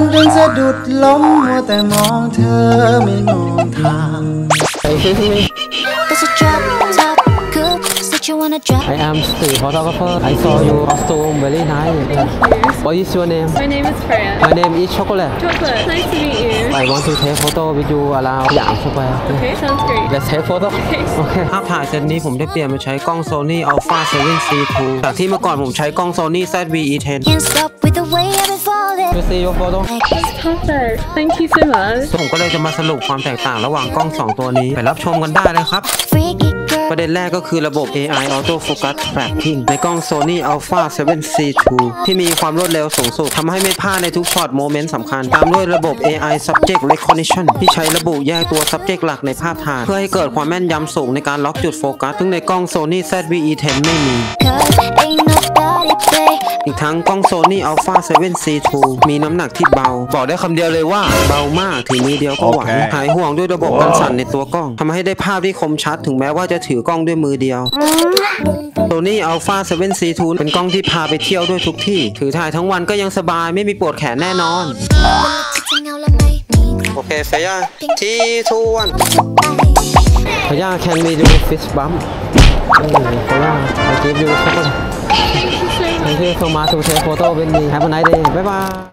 นจนสะดุดล้มมัวแต่มองเธอไม่มองทาง Excuse me, There's a drop top good that you wanna drop. I am street photographer. I saw your costume very nice. What is your name? My name is Freya. My name is Chocolate. Chocolate. Nice to meet you. I want to take photo with you around Yam Square. Okay, sounds great. Let's take photo โอเคภาพถ่ายเซตนี้ผมได้เปลี่ยนมาใช้กล้อง Sony Alpha 7 C2 จากที่เมื่อก่อนผมใช้กล้อง Sony ZV-E10 Can't stop with the way I've been falling. You see your photo Perfect. Thank you so much. ผมก็เลยจะมาสรุปความแตกต่างระหว่างกล้อง 2 ตัวนี้ ไปรับชมกันได้เลยครับ Freaky girl. ประเด็นแรกก็คือระบบ AI Auto Focus Tracking ในกล้อง Sony Alpha 7 C2 ที่มีความรวดเร็วสูงสุดทำให้ไม่พลาดในทุกช็อตโมเมนต์สำคัญ ตามด้วยระบบ AI Subject Recognition ที่ใช้ระบุแยกตัว subject หลักในภาพถ่ายเพื่อให้เกิดความแม่นยำสูงในการล็อกจุดโฟกัสซึ่งในกล้อง Sony ZV-E10 ไม่มี อีกทั้งกล้อง Sony Alpha 7 C2 มีน้ำหนักที่เบา บอกได้คำเดียวเลยว่าเบามากถือมือเดียวก็ไหวโอเคหายห่วงด้วยระบบกันสั่นในตัวกล้องทำให้ได้ภาพที่คมชัดถึงแม้ว่าจะถือกล้องด้วยมือเดียว Sony Alpha 7 C2 เป็นกล้องที่พาไปเที่ยวด้วยทุกที่ ถือถ่ายทั้งวันก็ยังสบายไม่มีปวดแขนแน่นอน Sitting out like me, me, โอเคเฟย่าที่ทูวัน cry. เฟย่า can we do fish bump เฟย่า I give you chocolate Thank you so much to take photo with me Have a nice day Bye bye